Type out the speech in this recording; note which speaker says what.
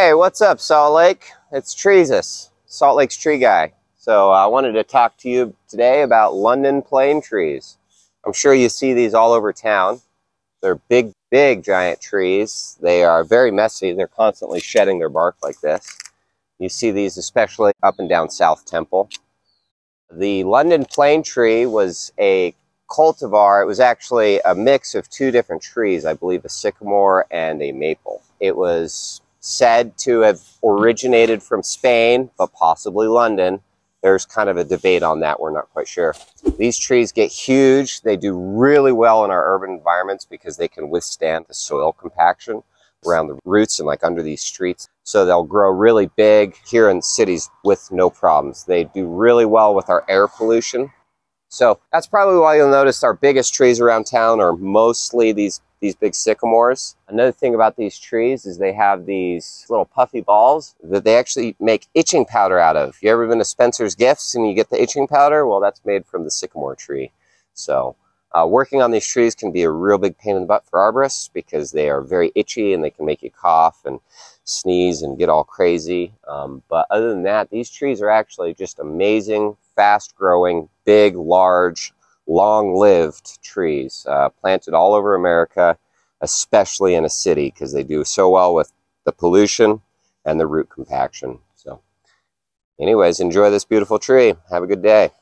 Speaker 1: Hey, what's up, Salt Lake? It's Treesus, Salt Lake's tree guy. So I wanted to talk to you today about London plane trees. I'm sure you see these all over town. They're big, big, giant trees. They are very messy. They're constantly shedding their bark like this. You see these especially up and down South Temple. The London plane tree was a cultivar. It was actually a mix of two different trees, I believe a sycamore and a maple. It was said to have originated from Spain, but possibly London. There's kind of a debate on that. We're not quite sure. These trees get huge. They do really well in our urban environments because they can withstand the soil compaction around the roots and like under these streets. So they'll grow really big here in cities with no problems. They do really well with our air pollution. So that's probably why you'll notice our biggest trees around town are mostly these these big sycamores. Another thing about these trees is they have these little puffy balls that they actually make itching powder out of. You ever been to Spencer's Gifts and you get the itching powder? Well, that's made from the sycamore tree. So uh, working on these trees can be a real big pain in the butt for arborists because they are very itchy and they can make you cough and sneeze and get all crazy. Um, but other than that, these trees are actually just amazing, fast growing, big, large, long-lived trees uh, planted all over America, especially in a city because they do so well with the pollution and the root compaction. So anyways, enjoy this beautiful tree. Have a good day.